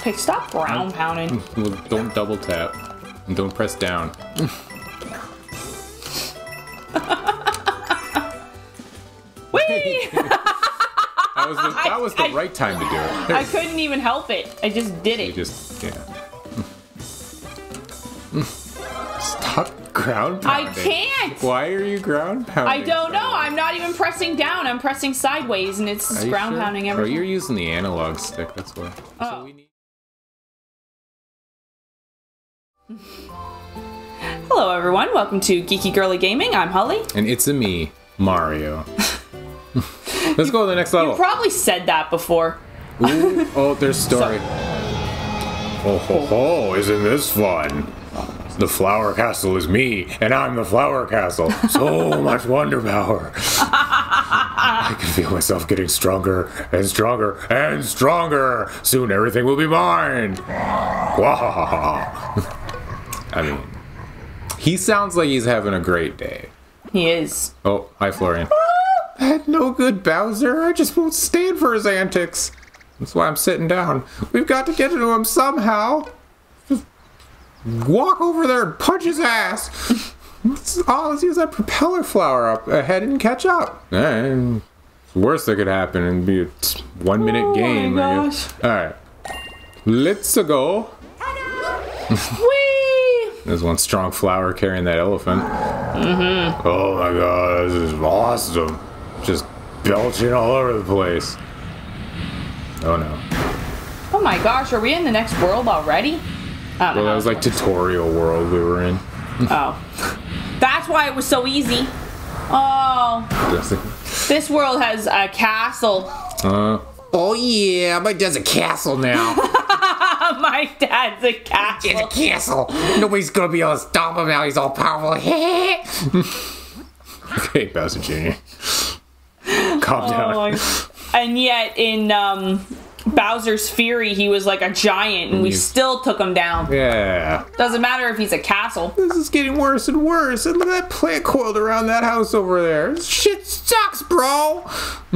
Okay, stop ground pounding. Well, don't double tap. And don't press down. Whee! That was the, that was the I- right time to do it. I couldn't even help it. I just did You it. just, yeah. Stop ground pounding. I can't. Why are you ground pounding? I don't know. I'm not even pressing down. I'm pressing sideways, and it's ground sure? pounding everything. you're using the analog stick, that's why. Oh. So Hello, everyone. Welcome to Geeky Girly Gaming. I'm Holly. and it's a me, Mario. Let's go to the next level. You probably said that before. Ooh, oh, there's story. Oh ho ho, isn't this fun? The flower castle is me, and I'm the flower castle. So much wonder power. I can feel myself getting stronger and stronger and stronger. Soon everything will be mine. I mean, he sounds like he's having a great day. He is. Oh, hi, Florian. Ah! That no good, Bowser. I just won't stand for his antics. That's why I'm sitting down. We've got to get to him somehow. Just walk over there and punch his ass. Let's, oh, let's use that propeller flower up ahead and catch up. And the worst that could happen and be a one minute Oh my game. I guess. All right, let's go. Whee! There's one strong flower carrying that elephant. Mm-hmm. Oh my god, this is awesome. Just belching all over the place. Oh no. Oh my gosh, are we in the next world already? I Well, know. that was like tutorial world we were in. oh. That's why it was so easy. Oh, this world has a castle. Uh, oh yeah, my dad's a castle now. My dad's a castle. castle. Nobody's gonna be able to stop him now. He's all powerful. okay, Bowser Jr. Calm down. Oh my- and yet in um, Bowser's Fury, he was like a giant, and we He's- still took him down. Yeah. Doesn't matter if he's a castle. This is getting worse and worse. And look at that plant coiled around that house over there. This shit sucks, bro.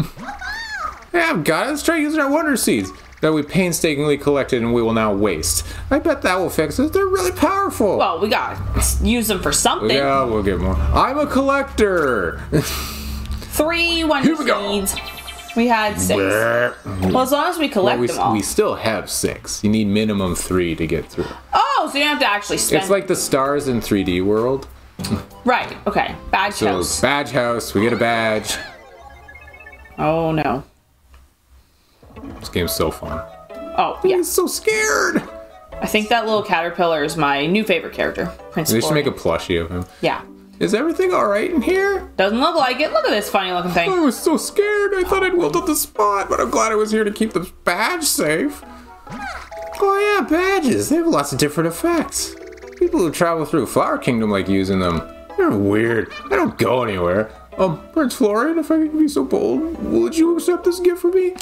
yeah, I've got it. Let's try using our wonder seeds that we painstakingly collected and we will now waste. I bet that will fix it. They're really powerful. Well, we gotta use them for something. yeah, we'll get more. I'm a collector. Three wonder Here we go. seeds. We had six. Well, as long as we collect we, them all. we still have six. You need minimum three to get through. Oh, so you have to actually spend. It's like the stars in 3D World. right. Okay. Badge So house. badge house, we get a badge. Oh no. This game's so fun. Oh yeah. He's so scared. I think that little caterpillar is my new favorite character. Prince. They should make a plushie of him. Yeah. Is everything alright in here? Doesn't look like it. Look at this funny looking thing. I was so scared. I thought I'd wilt up the spot, but I'm glad I was here to keep the badge safe. Oh yeah, badges. They have lots of different effects. People who travel through Flower Kingdom like using them. They're weird. I don't go anywhere. Um, Prince Florian, if I could be so bold, would you accept this gift for me?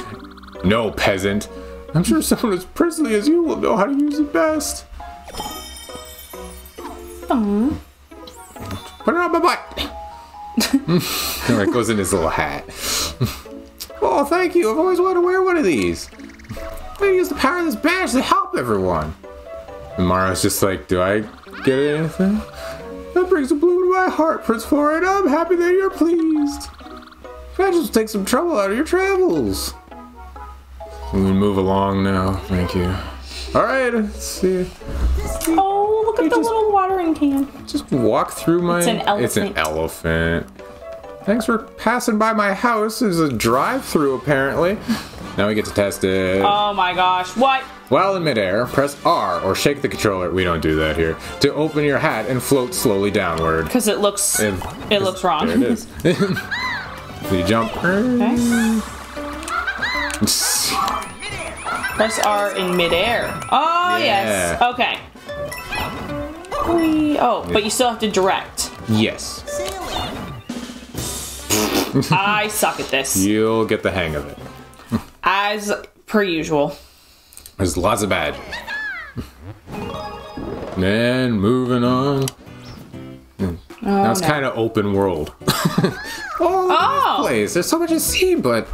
No, peasant. I'm sure someone as princely as you will know how to use it best. Put it on my butt. It goes in his little hat. oh, thank you. I've always wanted to wear one of these. I'm gonna use the power of this badge to help everyone. And Mario's just like, do I get anything? That brings a bloom to my heart, Prince Florian. I'm happy that you're pleased. Badges will take some trouble out of your travels. We move along now. Thank you. All right, let's see. Oh, look at You the just- little watering can. Just walk through my. It's an It's an elephant. elephant. Thanks for passing by my house. There's a drive-through apparently. Now we get to test it. Oh my gosh. What? While in midair, press R or shake the controller. We don't do that here. To open your hat and float slowly downward. Because it looks. And- It looks wrong. There it is. so you jump. Okay. Press R in midair. Oh, yes. Okay. Oh, but you still have to direct. Yes. I suck at this. You'll get the hang of it. As per usual. There's lots of bad. And moving on. now oh, it's no. kind of open world. oh, Oh. place. There's so much to see, but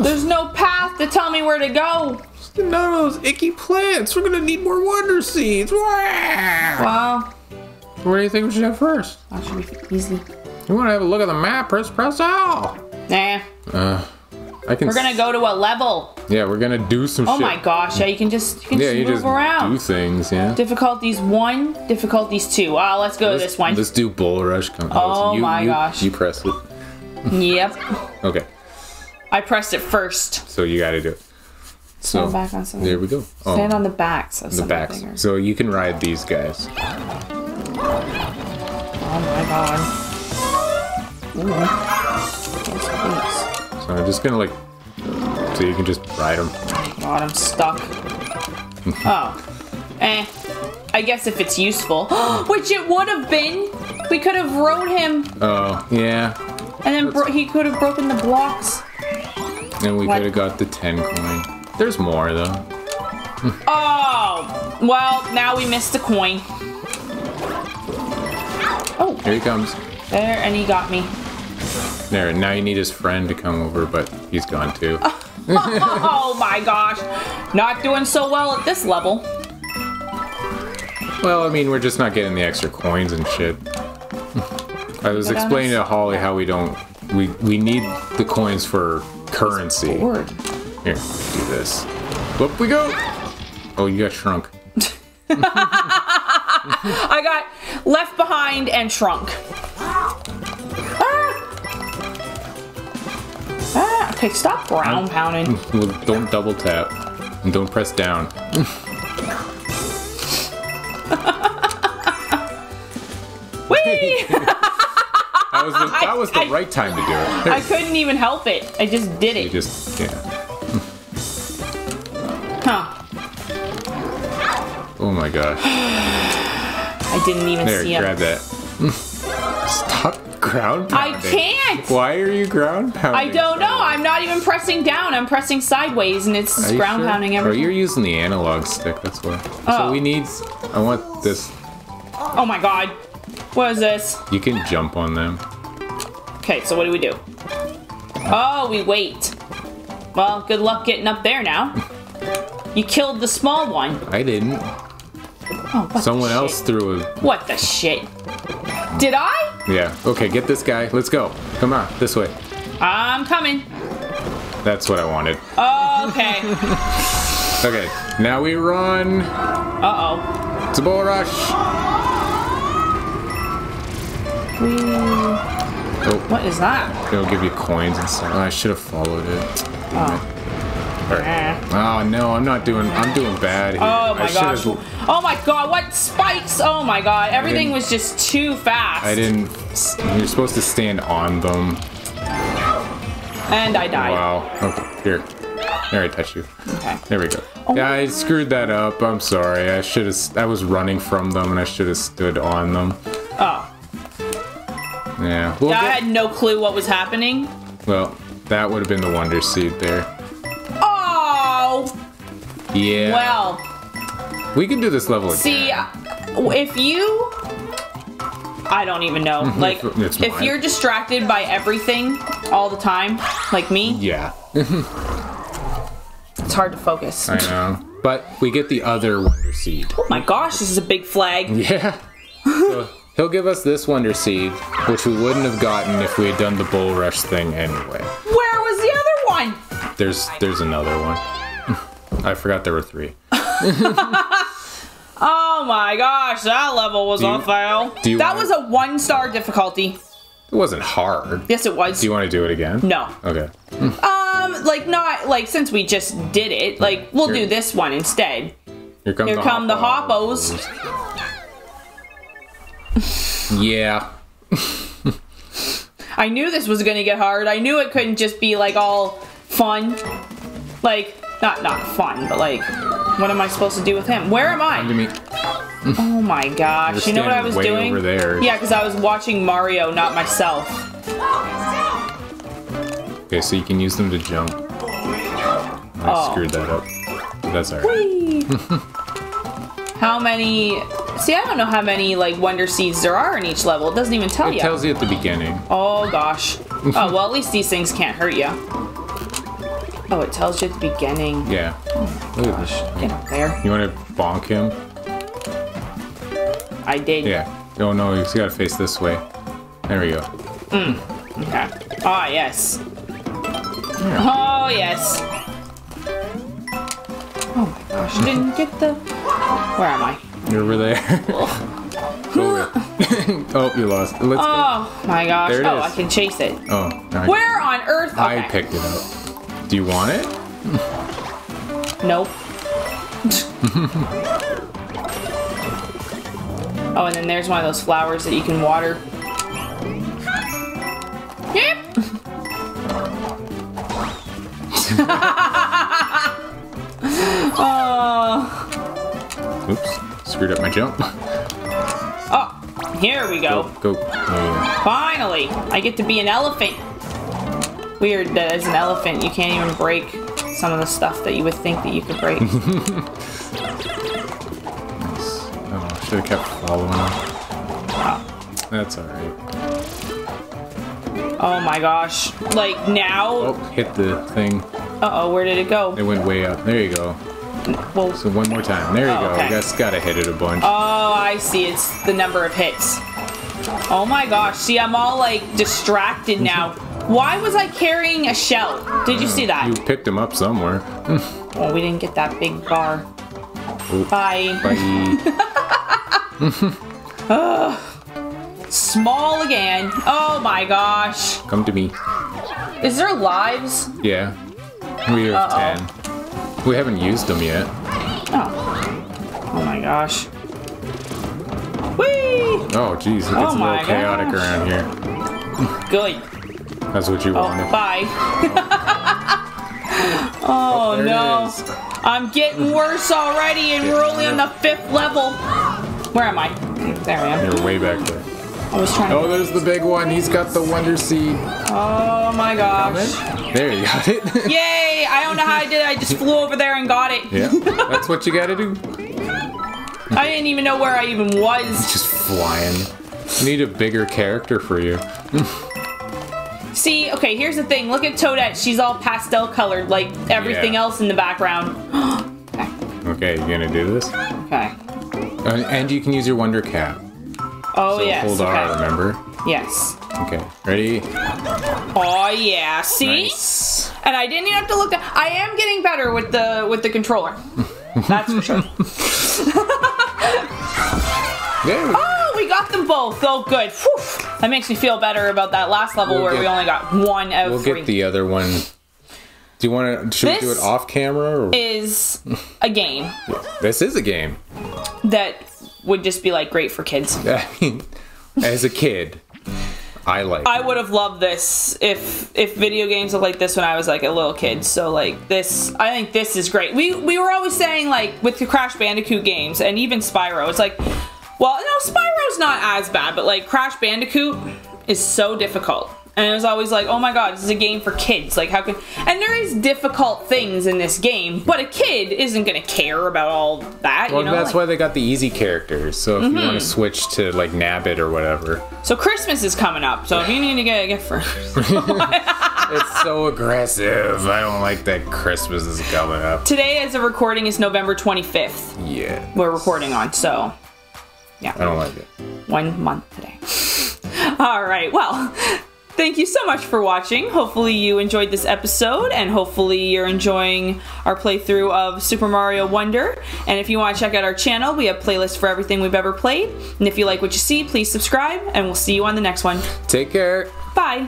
There's no path to tell me where to go. None of those icky plants. We're gonna need more wonder seeds. Well, What do you think we should have first? that should be easy. You want to have a look at the map? Press press L. Nah, Uh, I can. we're gonna go to a level. Yeah, we're gonna do some Oh shit. my gosh, yeah, you can just you can Yeah, just you move just around. do things. Yeah. Difficulties one, difficulties two. Ah, let's go to Let's- this one. Let's do Bulrush. Come on. Oh you, my you- gosh. You press it. Yep, Okay, I pressed it first. so you got to do it. So Stand back on something. there we go. Oh, Stand on the backs of the backs. So you can ride these guys. Oh my god. Ooh. So I'm just gonna like, so you can just ride them. God, I'm stuck. oh. Eh. I guess if it's useful. Which it would have been. We could have rode him, Oh yeah, and then bro- he could have broken the blocks. And we could have got the ten coin. There's more though. Oh! Well, now we missed a coin. Oh, Here he comes. there, and he got me. There. Now you need his friend to come over, but he's gone too. Oh my gosh. Not doing so well at this level. Well, I mean, we're just not getting the extra coins and shit. I was explaining to Holly how we don't. We we need the coins for currency. Here, do this. Whoop we go. Oh, you got shrunk. I got left behind and shrunk. Ah! Ah, okay, stop ground pounding. Well, don't double tap and don't press down. Whee! That was the, that was the I- right time to do it. I couldn't even help it. I just did You it. just yeah. Huh. Oh my gosh. I didn't even There, see him. grab that. Stop ground I can't! Why are you ground pounding? I don't know. I'm not even pressing down. I'm pressing sideways, and it's Are you ground sure? pounding Oh, you're using the analog stick. That's why. Oh. So we need. I want this. Oh my god. What is this? You can jump on them. Okay, so what do we do? Oh, we wait. Well, good luck getting up there now. You killed the small one. I didn't. Oh, Someone else threw a. What the shit? Did I? Yeah. Okay, get this guy. Let's go. Come on, this way. I'm coming. That's what I wanted. Okay. Okay, now we run. Uh oh. It's a Bulrush. Oh, What is that? it'll give you coins and stuff. Oh, I should have followed it. Oh. Alright. Eh. Oh no, I'm not doing. I'm doing bad here. Oh I my should've- gosh. Oh my god, what spikes? Oh my god, everything was just too fast. I didn't. You're supposed to stand on them. And I died. Wow. Okay. Here. There, I touched you. Okay. There we go. Oh. Yeah, I screwed that up. I'm sorry. I should have. I was running from them, and I should have stood on them. Oh. Yeah. We'll I get- had no clue what was happening. well, that would have been the wonder seed there. Oh! Yeah. Well, we can do this level again. see, if you. I don't even know. Like, if you're distracted by everything all the time, like me, Yeah. it's hard to focus. I know. But we get the other wonder seed. Oh my gosh, this is a big flag. Yeah. So he'll give us this wonder seed, which we wouldn't have gotten if we had done the Bulrush thing anyway. Where was the other one? There's there's another one. I forgot there were three. Oh my gosh, that level was a fail. that was a one star difficulty. It wasn't hard. Yes, it was. Do you want to do it again? no. Okay. Um, like not like since we just did it, like we'll do this one instead. Here come Here the come the hoppos. Yeah. I knew this was gonna get hard. I knew it couldn't just be like all fun. Like not not fun, but like what am I supposed to do with him? Where am I? Oh my gosh. You're know what I was doing? over there. Yeah, because I was watching Mario, not myself. Okay, so you can use them to jump. I Oh. screwed that up. That's alright. How many See, I don't know how many like wonder seeds there are in each level. It doesn't even tell It you. It tells you at the beginning. Oh gosh. oh well, at least these things can't hurt you. Oh, it tells you at the beginning. Yeah. Look at this. Get up there. You want to bonk him? I did. Yeah. Oh no, he's got to face this way. There we go. Okay. Ah, yes. Oh, yes. Oh my gosh, didn't get the... Where am I? You're over there. oh, oh, you lost. Let's go. Oh my gosh. There it oh, is. I can chase it. Oh, I, Where on earth? I picked it up. Do you want it? Nope. oh, and then there's one of those flowers that you can water. Yep. oh, Oops, screwed up my jump. oh, here we Go, go. go. You. Finally, I get to be an elephant. Weird that as an elephant you can't even break some of the stuff that you would think that you could break. Nice. Oh, should have kept following him. That's alright. oh my gosh. Like now, Oh, hit the thing. uh-oh, where did it go? It went way up. There you go. Well, So one more time. There you Oh, go. okay. Guys gotta hit it a bunch. Oh, I see. It's the number of hits. Oh my gosh. See, I'm all like distracted now. Why was I carrying a shell? Did you see that? you picked him up somewhere. Oh, we didn't get that big bar. Oh, Bye. Bye. Small again. Oh my gosh. Come to me. Is there lives? Yeah. We have Uh-oh. 10. We haven't used them yet. Oh. Oh my gosh. Whee! Oh, jeez. It gets Oh a little chaotic gosh. around here. Good. That's what you Oh, wanted. bye. oh, oh it no. I'm getting worse already and we're only on the fifth level. Where am I? There I am. You're way back there. I was trying Oh, there's the big one. He's got the Wonder Seed. Oh my gosh. There, you got it. Yay! I don't know how I did it. I just flew over there and got it. yeah, that's what you gotta do. I didn't even know where I even was. Just flying. I need a bigger character for you. See, okay, here's the thing. Look at Toadette. She's all pastel colored like everything Yeah. else in the background. okay. Okay, you gonna do this? Okay. Uh, and you can use your Wonder Cap. Oh, So yes. hold okay. R, remember? Yes. Okay, ready? Oh, yeah. See? Nice. And I didn't even have to look at. I am getting better with the with the controller. That's for sure. Oh, we got them both. Oh, good. Whew. That makes me feel better about that last level We'll where get- we only got one out of We'll three. get the other one. Do you want to? Should we do it off camera? Or? is a game this is a game. that would just be like great for kids. I as a kid, I like. I would have loved this if if video games looked like this when I was like a little kid. So like this, I think this is great. We we were always saying like with the Crash Bandicoot games and even Spyro, it's like, well, no, Spyro's not as bad, but like Crash Bandicoot is so difficult. And it was always like, oh my god, this is a game for kids. Like, how can. And there is difficult things in this game, but a kid isn't gonna care about all that, well, you know? that's Like- Mm-hmm. why they got the easy characters. So if you want to switch to like Nabbit or whatever, So Christmas is coming up, so if you need to get a gift for. it's so aggressive. I don't like that Christmas is coming up. Today, as a recording, is November 25th. Yeah, we're recording on, so Yeah. I don't like it. one month today. All right, well, thank you so much for watching. Hopefully, you enjoyed this episode, and hopefully, you're enjoying our playthrough of Super Mario Wonder. And if you want to check out our channel, we have playlists for everything we've ever played. And if you like what you see, please subscribe, and we'll see you on the next one. Take care. Bye.